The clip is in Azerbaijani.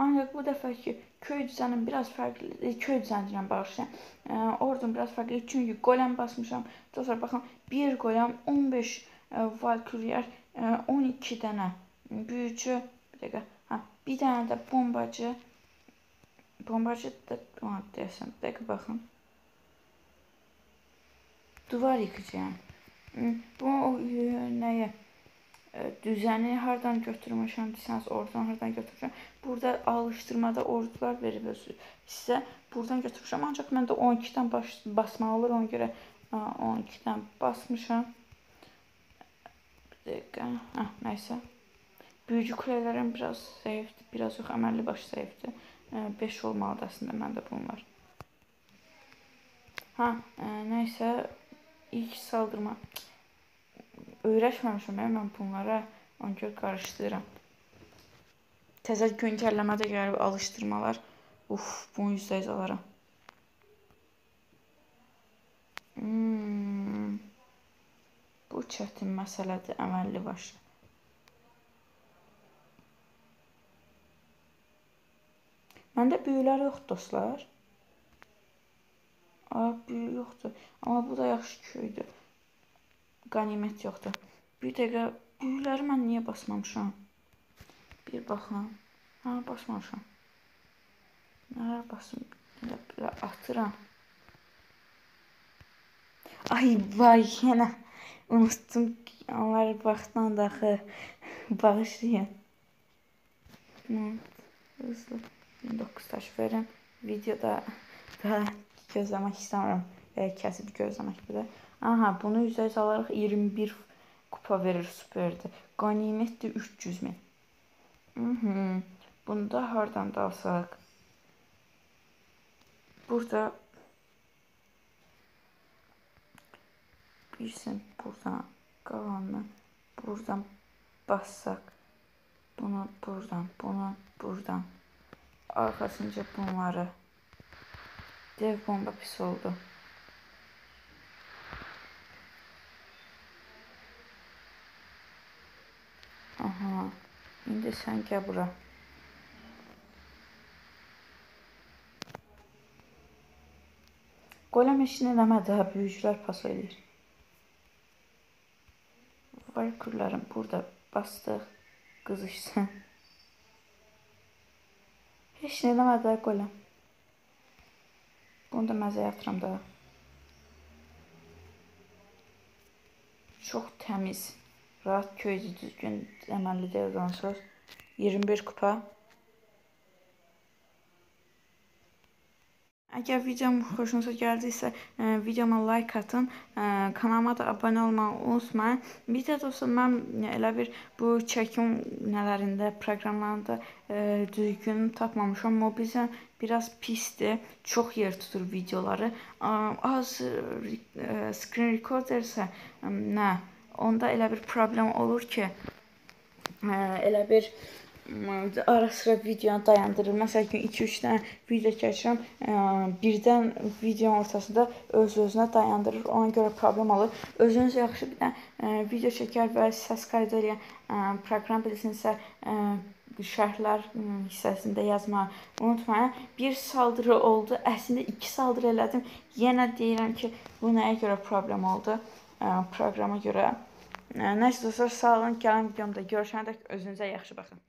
Ancaq bu dəfəki köy düzənim biraz fərqli, e, köy düzəninə bağışlayın. E, ordum biraz fərqli çünki golem basmışam. Dostlar baxın, bir golem 15 e, valküryer, 12 dənə büyücü, bir dəqiqə. Ha, bir dənə də bombacı. Bombacı da, ha, deyəsən, bir dəqiqə baxın. Duvar yıkacağım. Bu nəyə? Düzəni hardan götürmüşəm desəniz, oradan hardan götürmüşəm. Burada alışdırmada ordular verib sizə. Buradan götürmüşəm. Ancaq mən də 12-dən baş, basmalı olur. Ona görə 12-dən basmışam. Bir dəqiqə. Hə, nəysə. Büyücü kulələrim biraz zəifdir. Biraz yox, əməlli baş zəifdir. 5 olmalıdır əslində məndə bunlar. Ha, nəysə ilk saldırma. Öyrəşməmişəm mən bunlara. Ona görə qarışdırıram. Təzə güncəlləmə də gəlib alışdırmalar. Uf, bunu %100 alaram. Hmm. Bu çətin məsələdir, əməlli başlı. Məndə büyülər yoxdur dostlar. A, büyü yoxdur. Amma bu da yaxşı köydür. Qanimət yoxdur. Bir dəqiqə büyüləri mən niyə basmamışam? Bir baxın. Ha, basmamışam. Nələr basım? Elə, elə atıram. Ay vay yenə unuttum ki, onları vaxtdan daxı bağışlayın. Hızlı 19 taş verin. Videoda daha gözləmək istəmirəm. E, kəsib gözləmək belə. Aha, bunu üzəyiz alaraq 21 kupa verir, superdir. Qanimətdir 300 min. Mhm. Bunu da hardan da alsaq? Burada bilsin buradan qalanını buradan bassaq. Bunu buradan, bunu buradan. Arxasınca bunları Dev bomba pis oldu. Aha. İndi sən gəl bura. Golem işini eləmədi, hə, büyücülər pas eləyir. Valkürlərim burada bastıq, qızışsın. Heç nə eləmədi, golem. Bunu da məzəyə atıram da. Çox təmiz, rahat köydü, düzgün əməlli deyil danışır. 21 kupa. Əgər videom xoşunuza gəldiysə, ə, e, videoma like atın, ə, e, kanalıma da abunə olmağı unutmayın. Bir də dostlar, mən elə bir bu çəkim nələrində, proqramlarında ə, e, düzgün tapmamışam. Mobilizm biraz pisdir. Çox yer tutur videoları. Ə, az ə, screen recordersə, nə, onda elə bir problem olur ki, ə, elə bir ara sıra videonu dayandırır. Məsələn ki, 2-3 dənə video keçirəm, birdən videonun ortasında öz-özünə dayandırır. Ona görə problem olur. Özünüz yaxşı bir dənə video çəkər və səs kaydı edən proqram bilsinizsə, şərhlər hissəsində yazmağı unutmayın. Bir saldırı oldu. Əslində 2 saldırı elədim. Yenə deyirəm ki, bu nəyə görə problem oldu? Proqrama görə. Nəysə dostlar, sağ olun. Gələn videomda görüşənədək özünüzə yaxşı baxın.